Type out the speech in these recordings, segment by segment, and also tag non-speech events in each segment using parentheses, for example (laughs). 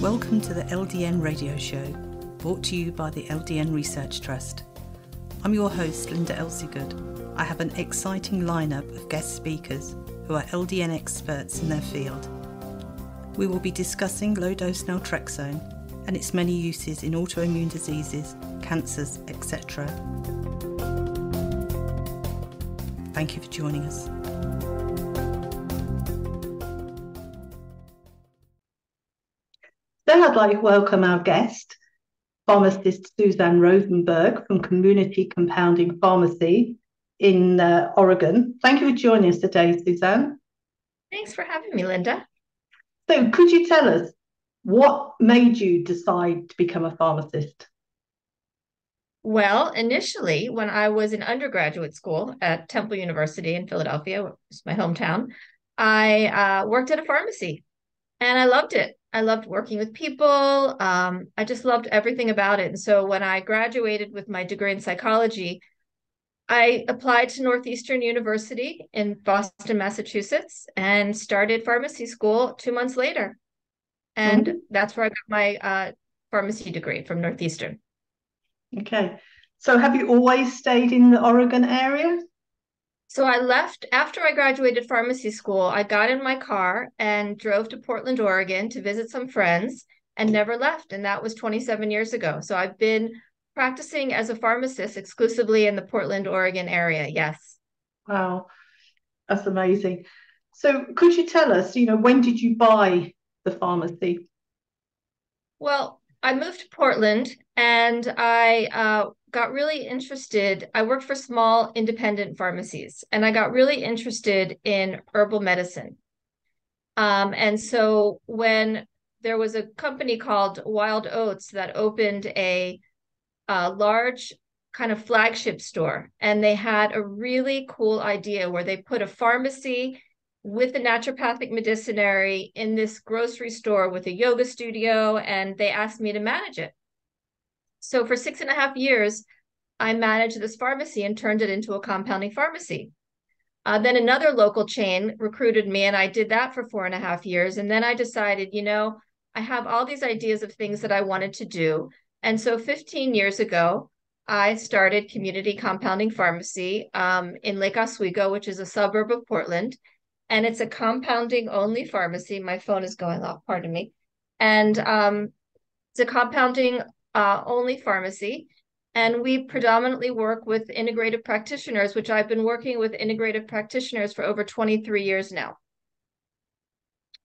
Welcome to the LDN Radio Show, brought to you by the LDN Research Trust. I'm your host, Linda Elsegood. I have an exciting lineup of guest speakers who are LDN experts in their field. We will be discussing low dose naltrexone and its many uses in autoimmune diseases, cancers, etc. Thank you for joining us. I'd like to welcome our guest, pharmacist Suzanne Rosenberg from Community Compounding Pharmacy in uh, Oregon. Thank you for joining us today, Suzanne. Thanks for having me, Linda. So, could you tell us what made you decide to become a pharmacist? Well, initially, when I was in undergraduate school at Temple University in Philadelphia, which is my hometown, I uh, worked at a pharmacy and I loved it. I loved working with people. Um, I just loved everything about it. And so when I graduated with my degree in psychology, I applied to Northeastern University in Boston, Massachusetts, and started pharmacy school two months later. And mm-hmm. that's where I got my uh, pharmacy degree from Northeastern. Okay. So have you always stayed in the Oregon area? So I left after I graduated pharmacy school. I got in my car and drove to Portland, Oregon to visit some friends and never left. And that was 27 years ago. So I've been practicing as a pharmacist exclusively in the Portland, Oregon area. Yes. Wow. That's amazing. So could you tell us, you know, when did you buy the pharmacy? Well, I moved to Portland and I uh, got really interested. I worked for small independent pharmacies and I got really interested in herbal medicine. Um, and so when there was a company called Wild Oats that opened a, a large kind of flagship store, and they had a really cool idea where they put a pharmacy with a naturopathic medicinary in this grocery store with a yoga studio, and they asked me to manage it. So for six and a half years, I managed this pharmacy and turned it into a compounding pharmacy. Uh, then another local chain recruited me, and I did that for four and a half years. And then I decided, you know, I have all these ideas of things that I wanted to do. And so 15 years ago, I started Community Compounding Pharmacy um, in Lake Oswego, which is a suburb of Portland. And it's a compounding only pharmacy. My phone is going off, pardon me. And um, it's a compounding uh, only pharmacy. And we predominantly work with integrative practitioners, which I've been working with integrative practitioners for over 23 years now.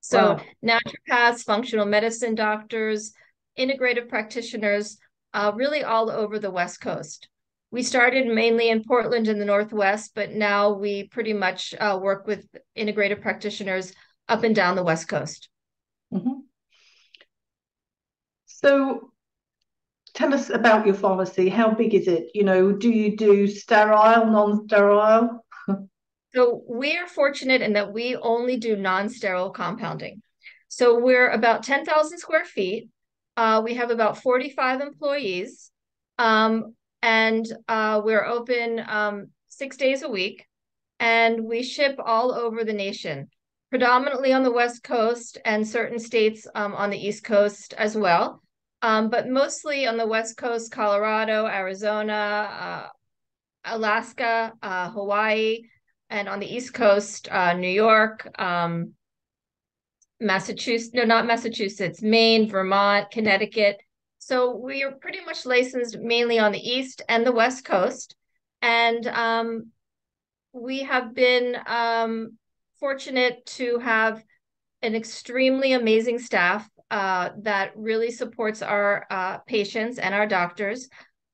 So, wow. naturopaths, functional medicine doctors, integrative practitioners, uh, really all over the West Coast. We started mainly in Portland in the Northwest, but now we pretty much uh, work with integrative practitioners up and down the West Coast. Mm-hmm. So, tell us about your pharmacy. How big is it? You know, do you do sterile, non-sterile? so we are fortunate in that we only do non-sterile compounding. So we're about 10,000 square feet. Uh, we have about 45 employees. Um, and uh, we're open um, six days a week. And we ship all over the nation, predominantly on the West Coast and certain states um, on the East Coast as well um, but mostly on the West Coast, Colorado, Arizona, uh, Alaska, uh, Hawaii, and on the East Coast, uh, New York, um, Massachusetts, no, not Massachusetts, Maine, Vermont, Connecticut. So we are pretty much licensed mainly on the East and the West Coast. And um, we have been um, fortunate to have an extremely amazing staff uh, that really supports our uh, patients and our doctors.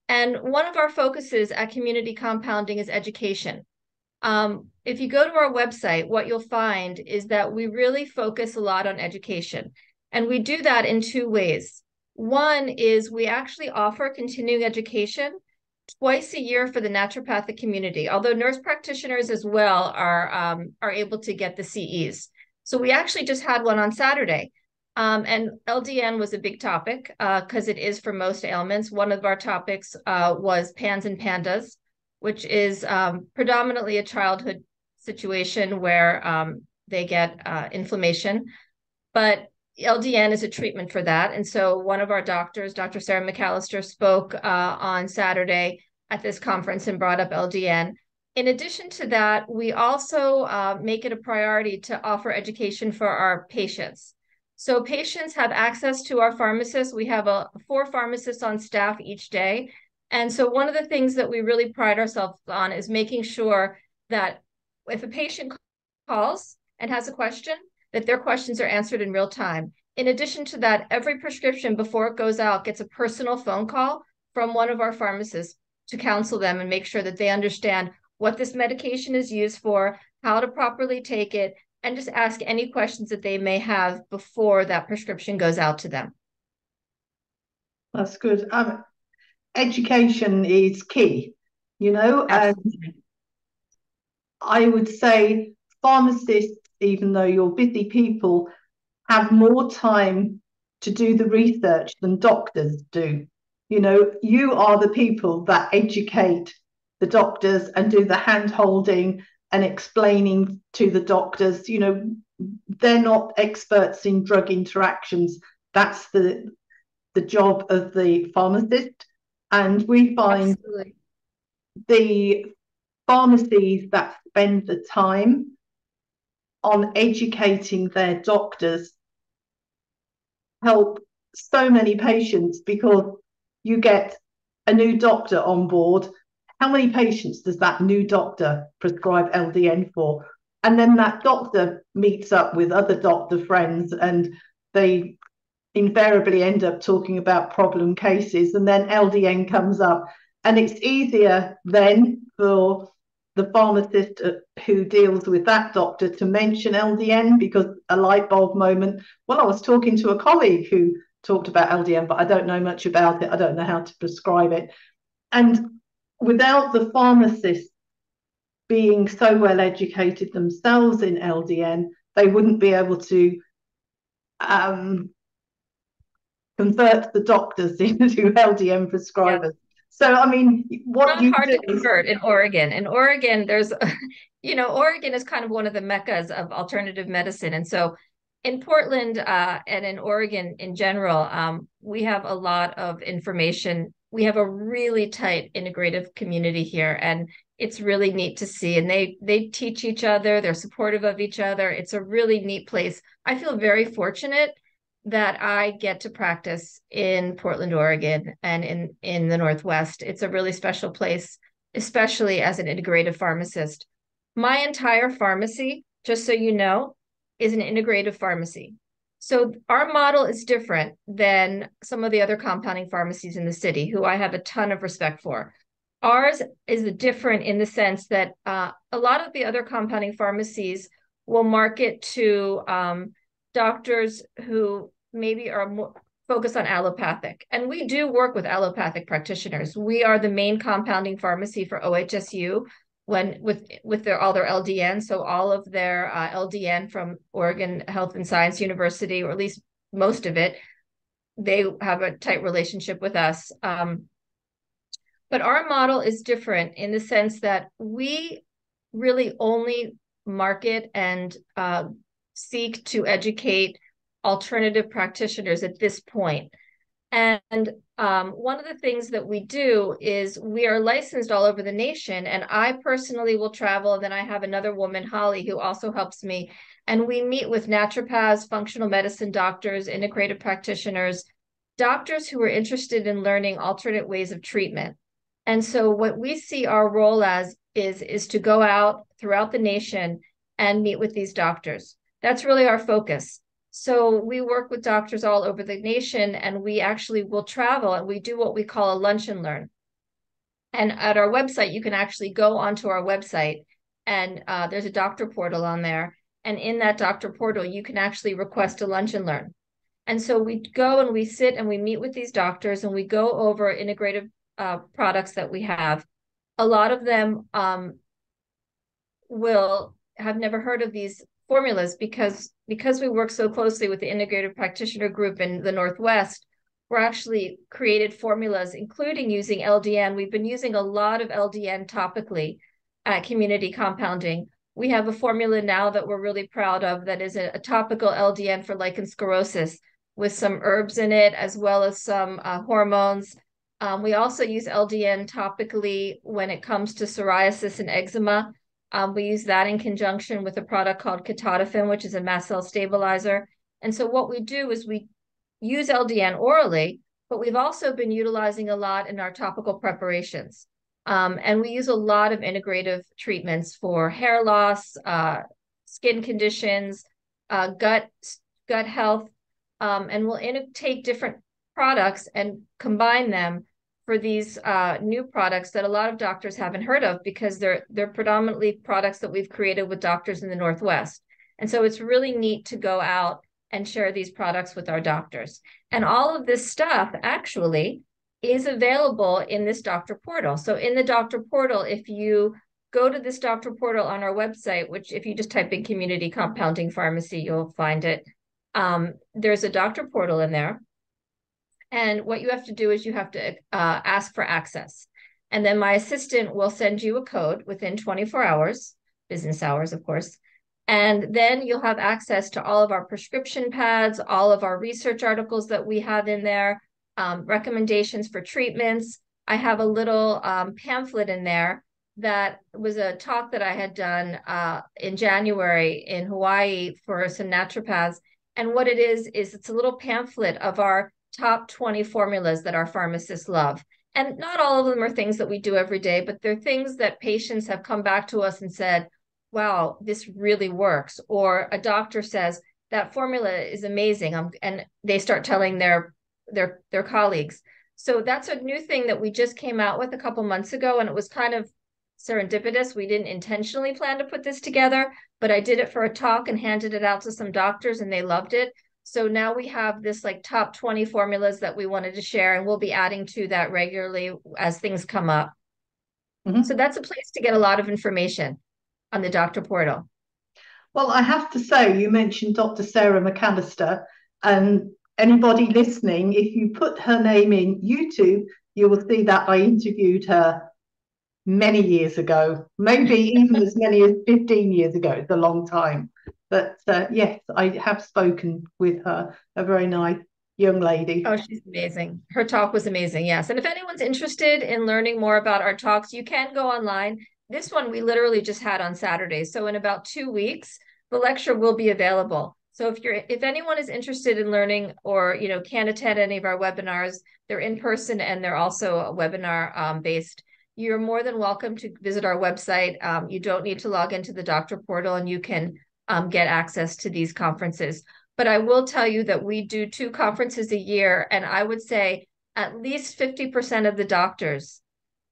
And one of our focuses at Community Compounding is education. Um, if you go to our website, what you'll find is that we really focus a lot on education. And we do that in two ways. One is we actually offer continuing education twice a year for the naturopathic community, although nurse practitioners as well are, um, are able to get the CEs. So we actually just had one on Saturday. Um, and LDN was a big topic because uh, it is for most ailments. One of our topics uh, was PANS and PANDAS, which is um, predominantly a childhood situation where um, they get uh, inflammation. But LDN is a treatment for that. And so one of our doctors, Dr. Sarah McAllister, spoke uh, on Saturday at this conference and brought up LDN. In addition to that, we also uh, make it a priority to offer education for our patients. So patients have access to our pharmacists. We have a four pharmacists on staff each day. And so one of the things that we really pride ourselves on is making sure that if a patient calls and has a question, that their questions are answered in real time. In addition to that, every prescription before it goes out gets a personal phone call from one of our pharmacists to counsel them and make sure that they understand what this medication is used for, how to properly take it, and just ask any questions that they may have before that prescription goes out to them. That's good. Um, education is key, you know, Absolutely. and I would say pharmacists, even though you're busy people, have more time to do the research than doctors do. You know, you are the people that educate the doctors and do the hand holding and explaining to the doctors. You know, they're not experts in drug interactions. That's the the job of the pharmacist. And we find Absolutely. the pharmacies that spend the time on educating their doctors help so many patients because you get a new doctor on board. How many patients does that new doctor prescribe LDN for? And then that doctor meets up with other doctor friends and they invariably end up talking about problem cases. And then LDN comes up. And it's easier then for the pharmacist uh, who deals with that doctor to mention LDN because a light bulb moment. Well, I was talking to a colleague who talked about LDN, but I don't know much about it. I don't know how to prescribe it. And without the pharmacists being so well educated themselves in LDN, they wouldn't be able to um, convert the doctors (laughs) into LDN prescribers. Yeah. So, I mean, what Not you hard to convert in Oregon. In Oregon, there's, (laughs) you know, Oregon is kind of one of the meccas of alternative medicine, and so in Portland uh, and in Oregon in general, um, we have a lot of information. We have a really tight integrative community here, and it's really neat to see. And they they teach each other. They're supportive of each other. It's a really neat place. I feel very fortunate that I get to practice in Portland, Oregon, and in in the Northwest. It's a really special place, especially as an integrative pharmacist. My entire pharmacy, just so you know, is an integrative pharmacy. So our model is different than some of the other compounding pharmacies in the city, who I have a ton of respect for. Ours is different in the sense that uh, a lot of the other compounding pharmacies will market to um, doctors who maybe are more focused on allopathic. And we do work with allopathic practitioners. We are the main compounding pharmacy for OHSU when with with their all their LDN. So all of their uh, LDN from Oregon Health and Science University, or at least most of it, they have a tight relationship with us. Um, but our model is different in the sense that we really only market and uh, seek to educate alternative practitioners at this point. And um, one of the things that we do is we are licensed all over the nation. And I personally will travel. And then I have another woman, Holly, who also helps me. And we meet with naturopaths, functional medicine doctors, integrative practitioners, doctors who are interested in learning alternate ways of treatment. And so what we see our role as is, is to go out throughout the nation and meet with these doctors. That's really our focus. So we work with doctors all over the nation and we actually will travel and we do what we call a lunch and learn. And at our website, you can actually go onto our website and uh, there's a doctor portal on there. And in that doctor portal, you can actually request a lunch and learn. And so we go and we sit and we meet with these doctors and we go over integrative uh, products that we have. A lot of them um, will have never heard of these formulas because because we work so closely with the integrative practitioner group in the Northwest, we're actually created formulas, including using LDN. We've been using a lot of LDN topically at community compounding. We have a formula now that we're really proud of that is a, a topical LDN for lichen sclerosus with some herbs in it, as well as some uh, hormones. Um, we also use LDN topically when it comes to psoriasis and eczema. Um, we use that in conjunction with a product called ketotifen, which is a mast cell stabilizer. And so what we do is we use LDN orally, but we've also been utilizing a lot in our topical preparations. Um, and we use a lot of integrative treatments for hair loss, uh, skin conditions, uh, gut gut health, um, and we'll take different products and combine them for these uh, new products that a lot of doctors haven't heard of because they're they're predominantly products that we've created with doctors in the Northwest. And so it's really neat to go out and share these products with our doctors. And all of this stuff actually is available in this doctor portal. So in the doctor portal, if you go to this doctor portal on our website, which if you just type in community compounding pharmacy, you'll find it. Um, there's a doctor portal in there. And what you have to do is you have to uh, ask for access. And then my assistant will send you a code within 24 hours, business hours, of course. And then you'll have access to all of our prescription pads, all of our research articles that we have in there, um, recommendations for treatments. I have a little um, pamphlet in there that was a talk that I had done uh, in January in Hawaii for some naturopaths. And what it is, is it's a little pamphlet of our top 20 formulas that our pharmacists love. And not all of them are things that we do every day, but they're things that patients have come back to us and said, wow, this really works. Or a doctor says, that formula is amazing. Um, and they start telling their their their colleagues. So that's a new thing that we just came out with a couple months ago. And it was kind of serendipitous. We didn't intentionally plan to put this together, but I did it for a talk and handed it out to some doctors and they loved it. So now we have this like top 20 formulas that we wanted to share, and we'll be adding to that regularly as things come up. Mm-hmm. So that's a place to get a lot of information on the doctor portal. Well, I have to say, you mentioned Dr. Sarah McAllister, and anybody listening, if you put her name in YouTube, you will see that I interviewed her many years ago, maybe even (laughs) as many as 15 years ago. It's a long time. But uh, yes, I have spoken with her, a very nice young lady. Oh, she's amazing. Her talk was amazing. Yes. And if anyone's interested in learning more about our talks, you can go online. This one we literally just had on Saturday. So in about two weeks, the lecture will be available. So if you're if anyone is interested in learning or you know can attend any of our webinars, they're in person and they're also a webinar um, based. You're more than welcome to visit our website. Um, you don't need to log into the doctor portal and you can um, get access to these conferences. But I will tell you that we do two conferences a year, and I would say at least 50% of the doctors.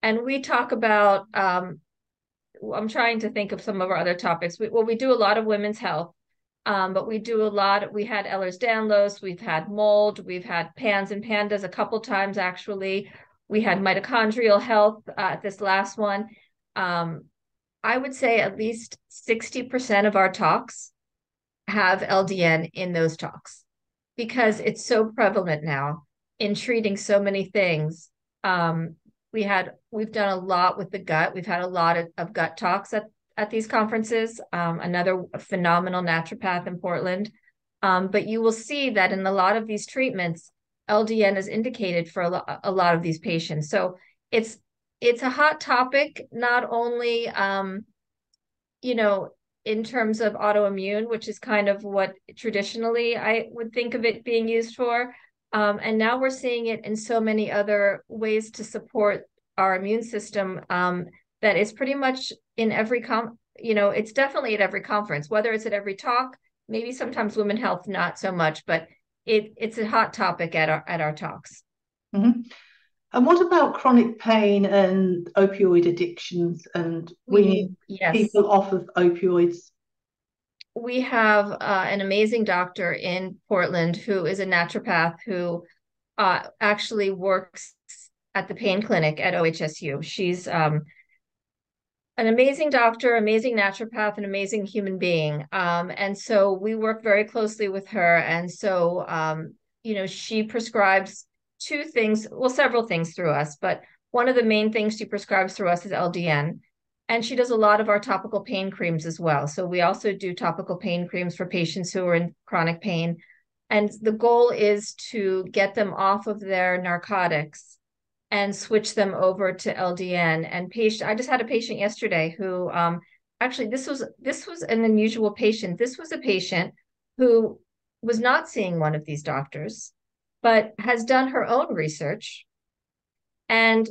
And we talk about, um, I'm trying to think of some of our other topics. We, well, we do a lot of women's health, um, but we do a lot. We had Ehlers-Danlos, we've had mold, we've had PANS and PANDAS a couple times actually. We had mitochondrial health uh, at this last one. Um, I would say at least 60% of our talks have LDN in those talks because it's so prevalent now in treating so many things. Um, we had we've done a lot with the gut. We've had a lot of, of gut talks at at these conferences. Um, another phenomenal naturopath in Portland. Um, but you will see that in a lot of these treatments, LDN is indicated for a, lo- a lot of these patients. So it's it's a hot topic, not only, um, you know, in terms of autoimmune, which is kind of what traditionally I would think of it being used for. Um, and now we're seeing it in so many other ways to support our immune system um, that is pretty much in every com you know it's definitely at every conference whether it's at every talk maybe sometimes women health not so much but it it's a hot topic at our at our talks mm-hmm. And what about chronic pain and opioid addictions and weaning yes. people off of opioids? We have uh, an amazing doctor in Portland who is a naturopath who uh, actually works at the pain clinic at OHSU. She's um, an amazing doctor, amazing naturopath, an amazing human being. Um, and so we work very closely with her. And so, um, you know, she prescribes two things, well, several things through us, but one of the main things she prescribes through us is LDN. And she does a lot of our topical pain creams as well. So we also do topical pain creams for patients who are in chronic pain. And the goal is to get them off of their narcotics and switch them over to LDN. And patient, I just had a patient yesterday who um, actually this was this was an unusual patient. This was a patient who was not seeing one of these doctors, but has done her own research and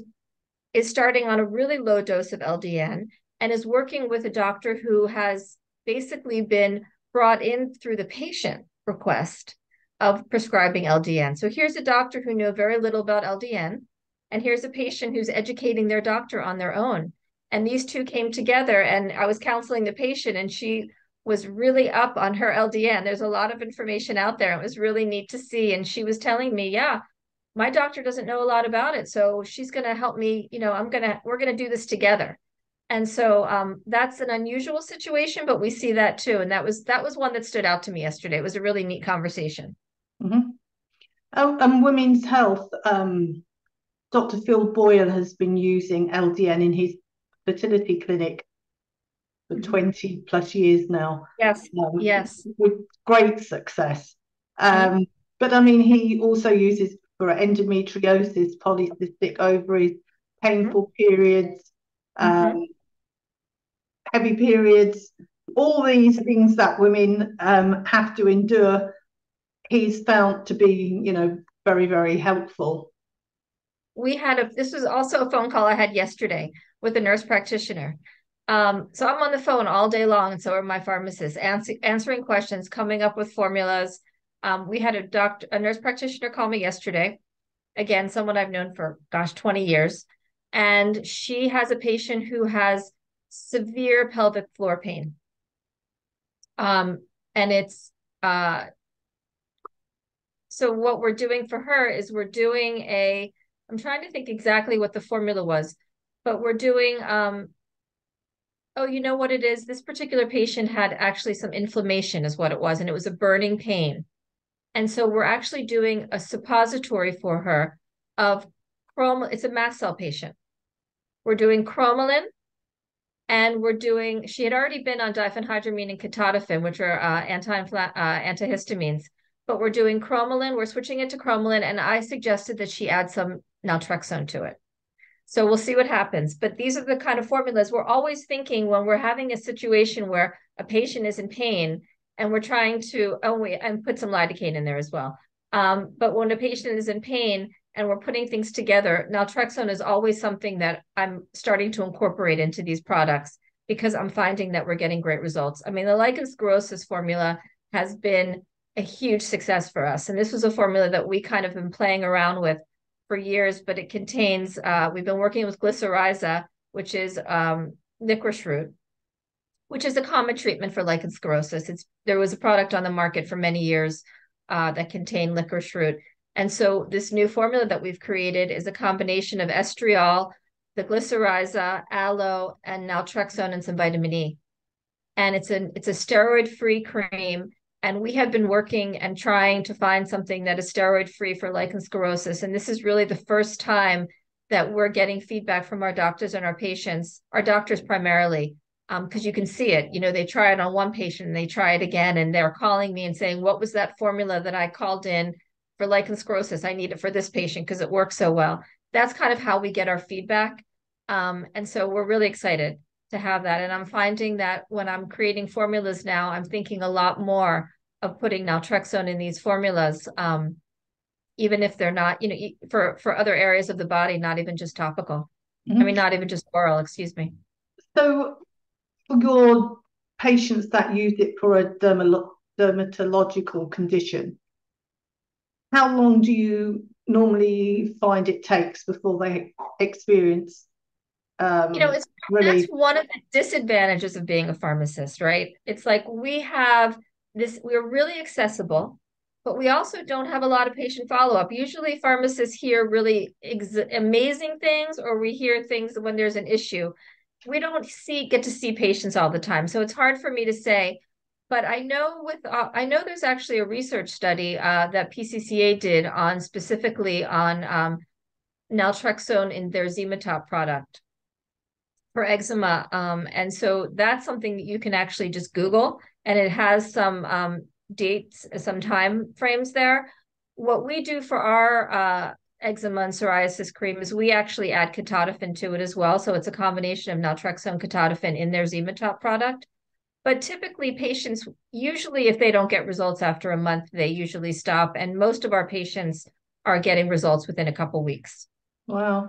is starting on a really low dose of LDN and is working with a doctor who has basically been brought in through the patient request of prescribing LDN. So here's a doctor who knew very little about LDN, and here's a patient who's educating their doctor on their own. And these two came together, and I was counseling the patient, and she was really up on her LDN. There's a lot of information out there. It was really neat to see. And she was telling me, yeah, my doctor doesn't know a lot about it. So she's going to help me. You know, I'm going to, we're going to do this together. And so um, that's an unusual situation, but we see that too. And that was, that was one that stood out to me yesterday. It was a really neat conversation. Mm-hmm. Oh, and women's health. Um, Dr. Phil Boyle has been using LDN in his fertility clinic for mm-hmm. 20 plus years now. Yes. Um, yes. With great success. Um, mm-hmm. But I mean, he also uses for endometriosis, polycystic ovaries, painful mm-hmm. periods, mm-hmm. um, heavy periods, all these things that women um, have to endure. He's found to be, you know, very, very helpful. We had a, this was also a phone call I had yesterday with a nurse practitioner. Um, so I'm on the phone all day long, and so are my pharmacists, ans- answering questions, coming up with formulas. Um, we had a doctor, a nurse practitioner call me yesterday. Again, someone I've known for gosh, 20 years. And she has a patient who has severe pelvic floor pain. Um, and it's uh so what we're doing for her is we're doing a I'm trying to think exactly what the formula was, but we're doing um oh, you know what it is? This particular patient had actually some inflammation, is what it was, and it was a burning pain. And so we're actually doing a suppository for her of chrom. It's a mast cell patient. We're doing cromolyn, and we're doing. She had already been on diphenhydramine and ketotifen, which are uh, anti uh, antihistamines. But we're doing cromolyn. We're switching it to cromolyn, and I suggested that she add some naltrexone to it. So we'll see what happens. But these are the kind of formulas we're always thinking when we're having a situation where a patient is in pain and we're trying to, oh, we, and put some lidocaine in there as well. Um, but when a patient is in pain and we're putting things together, naltrexone is always something that I'm starting to incorporate into these products because I'm finding that we're getting great results. I mean, the lichen sclerosus formula has been a huge success for us. And this was a formula that we kind of been playing around with for years, but it contains, uh, we've been working with glycyrrhiza, which is um, licorice root, which is a common treatment for lichen sclerosus. It's There was a product on the market for many years uh, that contained licorice root. And so this new formula that we've created is a combination of estriol, the glycyrrhiza, aloe, and naltrexone and some vitamin E. And it's an it's a steroid-free cream and we have been working and trying to find something that is steroid free for lichen sclerosus. And this is really the first time that we're getting feedback from our doctors and our patients, our doctors primarily, because um, you can see it. You know, they try it on one patient and they try it again, and they're calling me and saying, What was that formula that I called in for lichen sclerosus? I need it for this patient because it works so well. That's kind of how we get our feedback. Um, and so we're really excited to have that. And I'm finding that when I'm creating formulas now, I'm thinking a lot more of putting naltrexone in these formulas, um, even if they're not, you know, for for other areas of the body, not even just topical. Mm-hmm. I mean, not even just oral. Excuse me. So, for your patients that use it for a dermal- dermatological condition, how long do you normally find it takes before they experience um, you know it's really... that's one of the disadvantages of being a pharmacist right it's like we have this we're really accessible but we also don't have a lot of patient follow-up usually pharmacists hear really ex- amazing things or we hear things when there's an issue we don't see get to see patients all the time so it's hard for me to say but i know with uh, i know there's actually a research study uh, that pcca did on specifically on um, naltrexone in their XemaTop product for eczema. Um, and so that's something that you can actually just Google, and it has some um, dates, some time frames there. What we do for our uh, eczema and psoriasis cream is we actually add ketotifen to it as well. So it's a combination of naltrexone ketotifen in their XemaTop product. But typically, patients usually, if they don't get results after a month, they usually stop. And most of our patients are getting results within a couple weeks. Wow.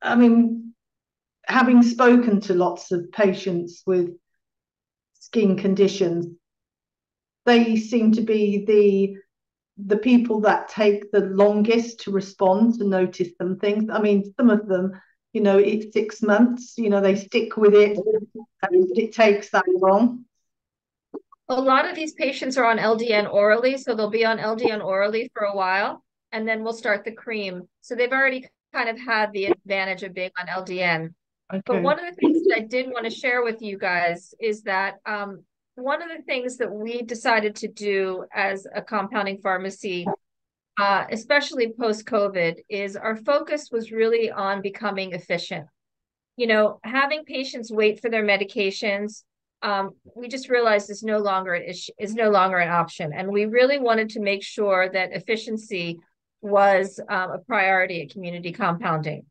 I mean, having spoken to lots of patients with skin conditions, they seem to be the the people that take the longest to respond to notice some things. I mean, some of them, you know, it's six months, you know, they stick with it and it takes that long. A lot of these patients are on LDN orally, so they'll be on LDN orally for a while, and then we'll start the cream. So they've already kind of had the advantage of being on LDN. Okay. But one of the things I did want to share with you guys is that um, one of the things that we decided to do as a compounding pharmacy, uh, especially post COVID, is our focus was really on becoming efficient. You know, having patients wait for their medications um, we just realized is no longer is, is no longer an option, and we really wanted to make sure that efficiency was um, a priority at community compounding.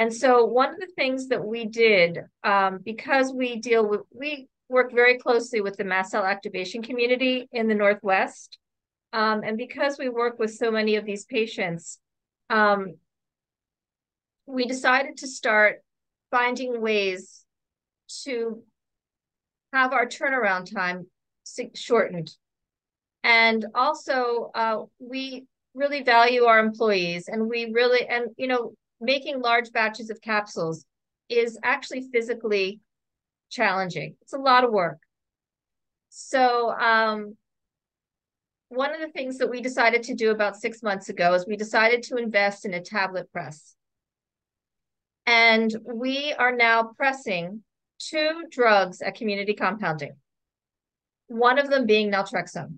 And so one of the things that we did, um, because we deal with, we work very closely with the mast cell activation community in the Northwest. Um, and because we work with so many of these patients, um, we decided to start finding ways to have our turnaround time shortened. And also, uh, we really value our employees and we really, and, you know, making large batches of capsules is actually physically challenging. It's a lot of work. So, um, one of the things that we decided to do about six months ago is we decided to invest in a tablet press. And we are now pressing two drugs at community compounding, one of them being naltrexone.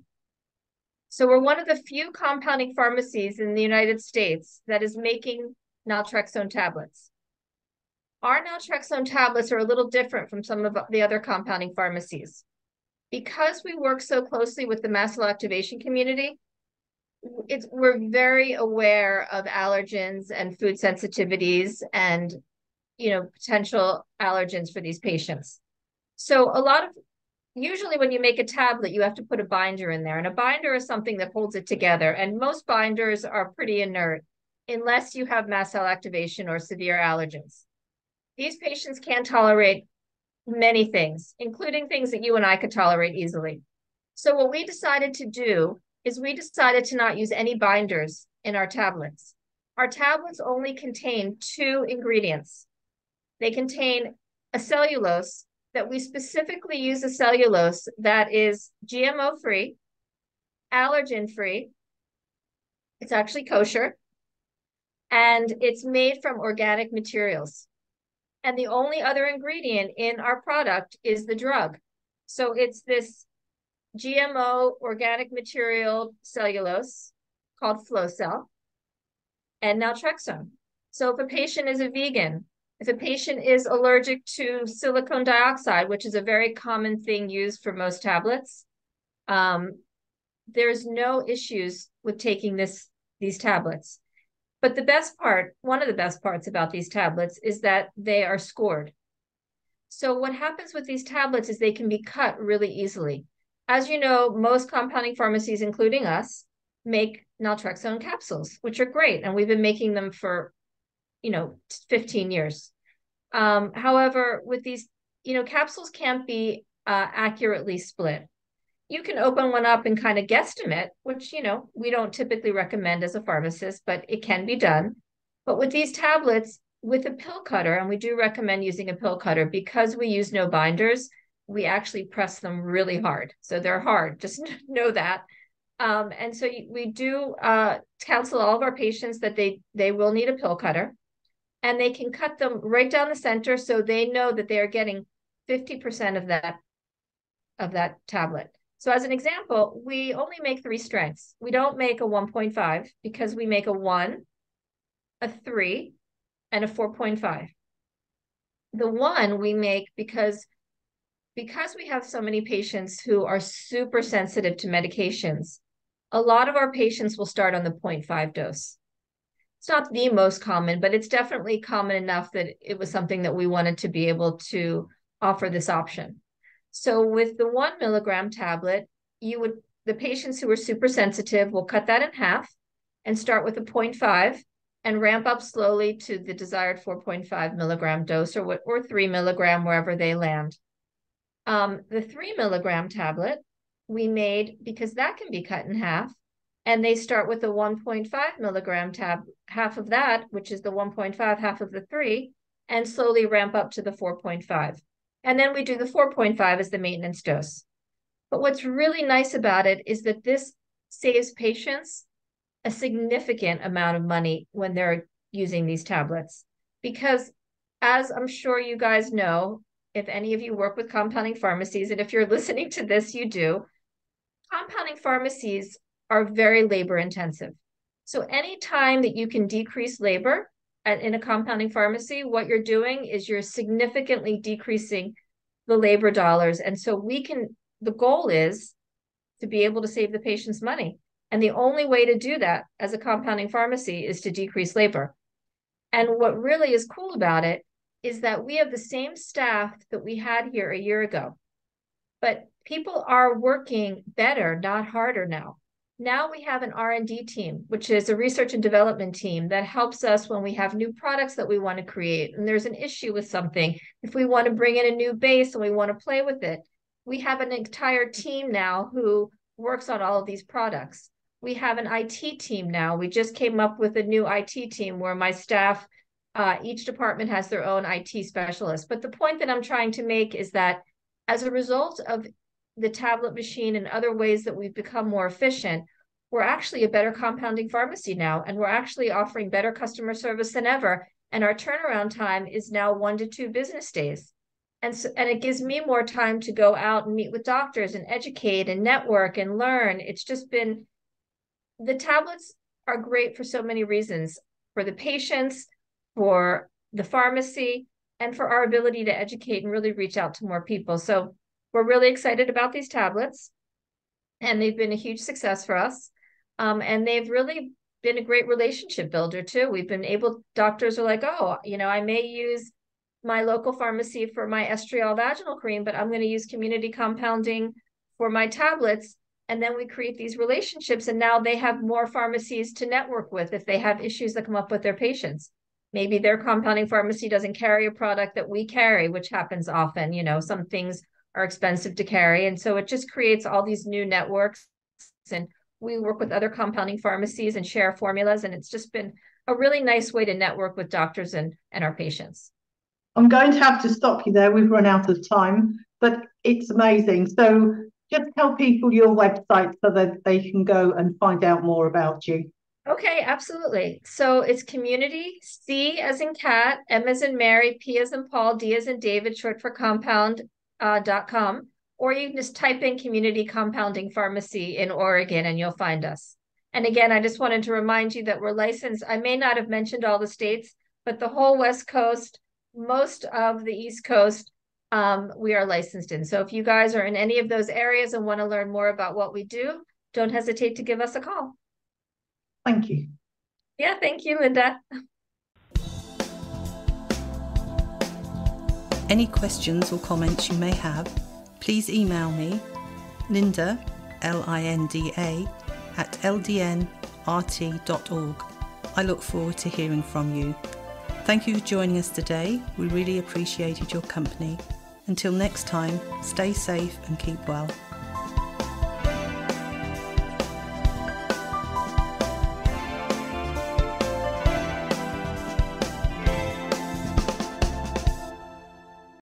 So we're one of the few compounding pharmacies in the United States that is making naltrexone tablets. Our naltrexone tablets are a little different from some of the other compounding pharmacies. Because we work so closely with the mast cell activation community, it's, we're very aware of allergens and food sensitivities and you know, potential allergens for these patients. So a lot of usually when you make a tablet, you have to put a binder in there, and a binder is something that holds it together. And most binders are pretty inert unless you have mast cell activation or severe allergens. These patients can't tolerate many things, including things that you and I could tolerate easily. So what we decided to do is we decided to not use any binders in our tablets. Our tablets only contain two ingredients, they contain a cellulose that we specifically use a cellulose that is GMO free, allergen free. It's actually kosher and it's made from organic materials. And the only other ingredient in our product is the drug. So it's this GMO organic material cellulose called Flowcell and naltrexone. So if a patient is a vegan if a patient is allergic to silicone dioxide, which is a very common thing used for most tablets, um, there's no issues with taking this these tablets. But the best part, one of the best parts about these tablets is that they are scored. So what happens with these tablets is they can be cut really easily. As you know, most compounding pharmacies, including us, make naltrexone capsules, which are great. And we've been making them for, you know, 15 years. Um, however, with these, you know, capsules can't be uh, accurately split. You can open one up and kind of guesstimate, which, you know, we don't typically recommend as a pharmacist, but it can be done. But with these tablets, with a pill cutter, and we do recommend using a pill cutter because we use no binders, we actually press them really hard. So they're hard, just (laughs) know that. Um, and so we do uh, counsel all of our patients that they they will need a pill cutter and they can cut them right down the center so they know that they are getting 50% of that of that tablet. So as an example, we only make three strengths. We don't make a 1.5 because we make a 1, a 3, and a 4.5. the one we make because because we have so many patients who are super sensitive to medications, a lot of our patients will start on the 0.5 dose. It's not the most common, but it's definitely common enough that it was something that we wanted to be able to offer this option. So with the one milligram tablet, you would the patients who are super sensitive will cut that in half and start with a 0.5 and ramp up slowly to the desired 4.5 milligram dose or, or 3 milligram wherever they land. Um, the 3 milligram tablet we made because that can be cut in half and they start with the 1.5 milligram tab half of that which is the 1.5 half of the 3 and slowly ramp up to the 4.5 and then we do the 4.5 as the maintenance dose but what's really nice about it is that this saves patients a significant amount of money when they're using these tablets. Because as I'm sure you guys know, if any of you work with compounding pharmacies, and if you're (laughs) listening to this, you do, compounding pharmacies are very labor intensive. So anytime that you can decrease labor at, in a compounding pharmacy, what you're doing is you're significantly decreasing the labor dollars. And so we can the goal is to be able to save the patient's money. And the only way to do that as a compounding pharmacy is to decrease labor. And what really is cool about it is that we have the same staff that we had here a year ago. But people are working better, not harder now. Now we have an R&D team, which is a research and development team that helps us when we have new products that we want to create and there's an issue with something. If we want to bring in a new base and we want to play with it, we have an entire team now who works on all of these products. We have an IT team now. We just came up with a new IT team where my staff, uh, each department has their own IT specialist. But the point that I'm trying to make is that as a result of the tablet machine and other ways that we've become more efficient, we're actually a better compounding pharmacy now, and we're actually offering better customer service than ever. And our turnaround time is now one to two business days. And so, and it gives me more time to go out and meet with doctors and educate and network and learn. It's just been the tablets are great for so many reasons for the patients for the pharmacy and for our ability to educate and really reach out to more people. So we're really excited about these tablets and they've been a huge success for us um, and they've really been a great relationship builder too we've been able doctors are like oh you know i may use my local pharmacy for my estriol vaginal cream, but I'm going to use community compounding for my tablets. And then we create these relationships, and now they have more pharmacies to network with if they have issues that come up with their patients. Maybe their compounding pharmacy doesn't carry a product that we carry, which happens often. You know, some things are expensive to carry. And so it just creates all these new networks. And we work with other compounding pharmacies and share formulas. And it's just been a really nice way to network with doctors and, and our patients. I'm going to have to stop you there. We've run out of time, but it's amazing. So just tell people your website so that they can go and find out more about you. Okay, absolutely. So it's community C as in cat, M as in Mary, P as in Paul, D as in David, short for compound uh, dot com. Or you can just type in community compounding pharmacy in Oregon and you'll find us. And again, I just wanted to remind you that we're licensed. I may not have mentioned all the states, but the whole West Coast, most of the East Coast, um, we are licensed in. So if you guys are in any of those areas and want to learn more about what we do, don't hesitate to give us a call. Thank you. Yeah, thank you, Linda. Any questions or comments you may have, please email me, Linda, L I N D A, at ldnrt.org. I look forward to hearing from you. Thank you for joining us today. We really appreciated your company. Until next time, stay safe and keep well.